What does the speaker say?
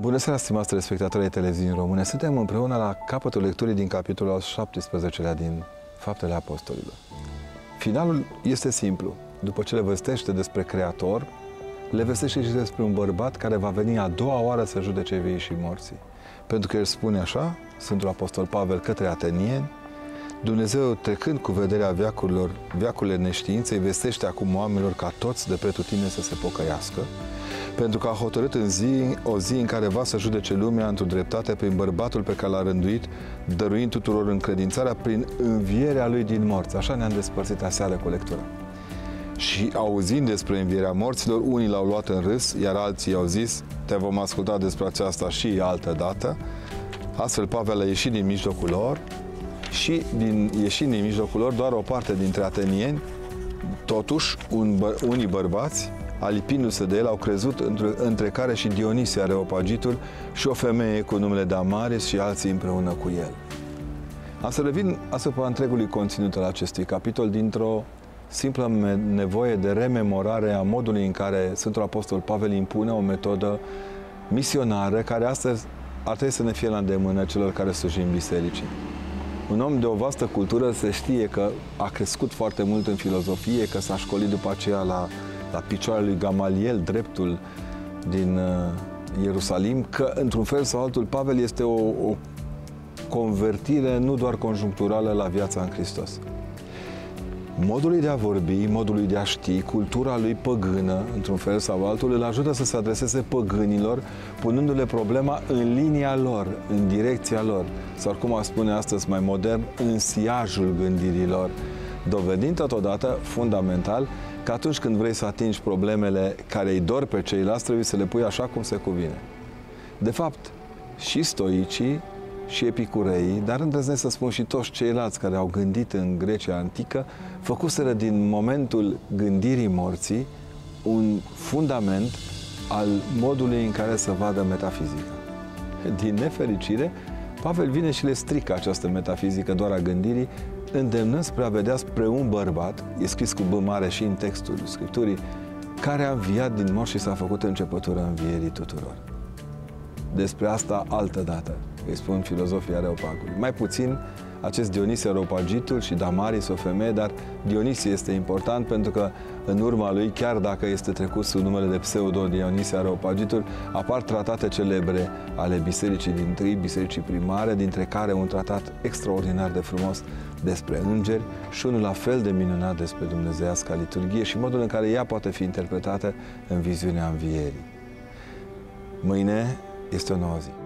Bună seara, stimați telespectatori ai televiziunii române. Suntem împreună la capătul lecturii din capitolul 17-lea din Faptele Apostolilor. Finalul este simplu. După ce le vestește despre Creator, le vestește și despre un bărbat care va veni a doua oară să judece vii și morții. Pentru că el spune așa, Sfântul Apostol Pavel către atenieni, Dumnezeu, trecând cu vederea veacurilor, veacurile neștiinței, vestește acum oamenilor ca toți de pretutine să se pocăiască, pentru că a hotărât în zi, o zi în care va să judece lumea într-o dreptate prin bărbatul pe care l-a rânduit, dăruind tuturor încredințarea prin învierea lui din morți. Așa ne-am despărțit aseară cu lectura. Și auzind despre învierea morților, unii l-au luat în râs, iar alții au zis, te vom asculta despre aceasta și altă dată. Astfel Pavel a ieșit din mijlocul lor și din ieșind din mijlocul lor, doar o parte dintre atenieni, totuși un bă, unii bărbați, alipindu-se de el, au crezut, între, între care și Dionisie Areopagitul și o femeie cu numele Damaris și alții împreună cu el. Am să revin asupra întregului conținut al acestui capitol dintr-o simplă nevoie de rememorare a modului în care Sfântul Apostol Pavel impune o metodă misionară care astăzi ar trebui să ne fie la îndemână celor care slujim bisericii. Un om de o vastă cultură se știe că a crescut foarte mult în filozofie, că s-a școlit după aceea la, la picioarele lui Gamaliel, dreptul din uh, Ierusalim, că într-un fel sau altul Pavel este o, o convertire nu doar conjuncturală la viața în Hristos modului de a vorbi, modului de a ști, cultura lui păgână, într-un fel sau altul, îl ajută să se adreseze păgânilor, punându-le problema în linia lor, în direcția lor, sau cum a spune astăzi mai modern, în siajul gândirilor, dovedind totodată, fundamental, că atunci când vrei să atingi problemele care îi dor pe ceilalți, trebuie să le pui așa cum se cuvine. De fapt, și stoicii și epicureii, dar îndrăznesc să spun și toți ceilalți care au gândit în Grecia antică, făcuseră din momentul gândirii morții un fundament al modului în care să vadă metafizica. Din nefericire, Pavel vine și le strică această metafizică doar a gândirii, îndemnând spre a vedea spre un bărbat, e scris cu B mare și în textul Scripturii, care a înviat din morți și s-a făcut începătură învierii tuturor. Despre asta altă dată îi spun filozofii Areopagului. Mai puțin acest Dionisie Areopagitul și Damaris, o femeie, dar Dionisie este important pentru că în urma lui, chiar dacă este trecut sub numele de pseudo Dionisie Areopagitul, apar tratate celebre ale bisericii din tâi, bisericii primare, dintre care un tratat extraordinar de frumos despre îngeri și unul la fel de minunat despre Dumnezeiasca liturghie și modul în care ea poate fi interpretată în viziunea învierii. Mâine este o nouă zi.